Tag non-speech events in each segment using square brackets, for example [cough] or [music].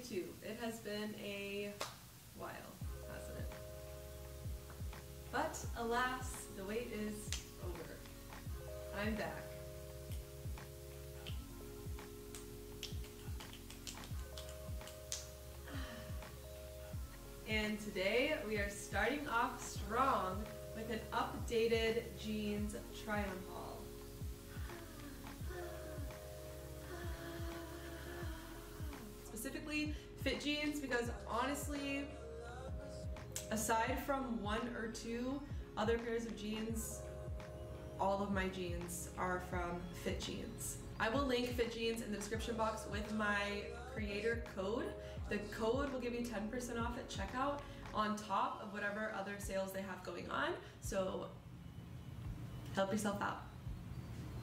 It has been a while, hasn't it? But alas, the wait is over. I'm back. [sighs] And today we are starting off strong with an updated jeans try-on haul. Specifically fit jeans because honestly, aside from one or two other pairs of jeans, all of my jeans are from Fit Jeans. I will link Fit Jeans in the description box with my creator code. The code will give you 10% off at checkout on top of whatever other sales they have going on. So help yourself out.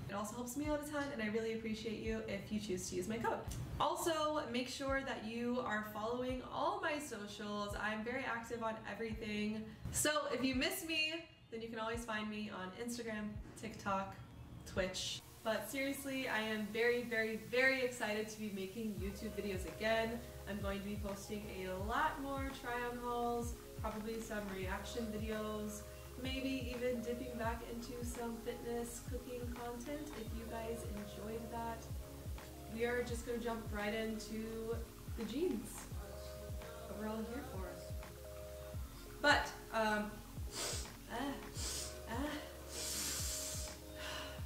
It also helps me out a ton and I really appreciate you if you choose to use my code. Also, make sure that you are following all my socials. I'm very active on everything. So if you miss me, then you can always find me on Instagram, TikTok, Twitch. But seriously, I am very, very, very excited to be making YouTube videos again. I'm going to be posting a lot more try-on hauls, probably some reaction videos, maybe even dipping back into some fitness cooking content if you guys enjoyed that. We are just gonna jump right into the jeans we're all here for. But, um, ah, ah,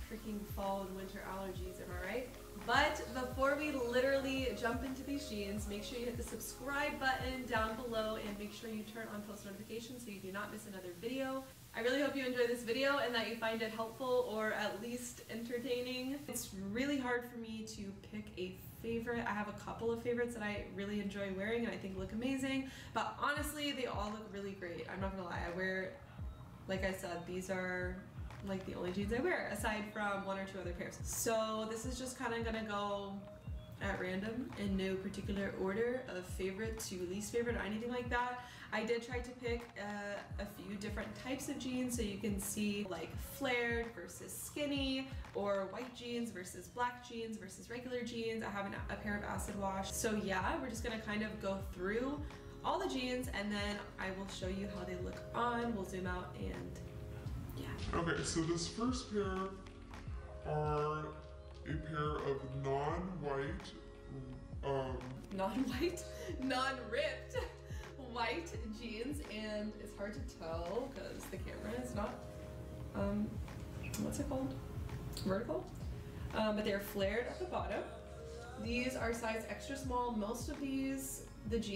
freaking fall and winter allergies, am I right? But before we literally jump into these jeans, make sure you hit the subscribe button down below and make sure you turn on post notifications so you do not miss another video. I really hope you enjoy this video and that you find it helpful or at least entertaining. It's really hard for me to pick a favorite. I have a couple of favorites that I really enjoy wearing and I think look amazing, but honestly, they all look really great. I'm not gonna lie, I wear, like I said, these are like the only jeans I wear aside from one or two other pairs. So this is just kind of gonna go at random in no particular order of favorite to least favorite or anything like that. I did try to pick uh, a few different types of jeans so you can see like flared versus skinny or white jeans versus black jeans versus regular jeans. I have an, a pair of acid wash. So yeah, we're just gonna kind of go through all the jeans and then I will show you how they look on. We'll zoom out and yeah. Okay, so this first pair are a pair of non-white, um, non-white, non-ripped white jeans, and it's hard to tell because the camera is not, um, what's it called? Vertical. Um, but they're flared at the bottom. These are size extra small. Most of these, the jeans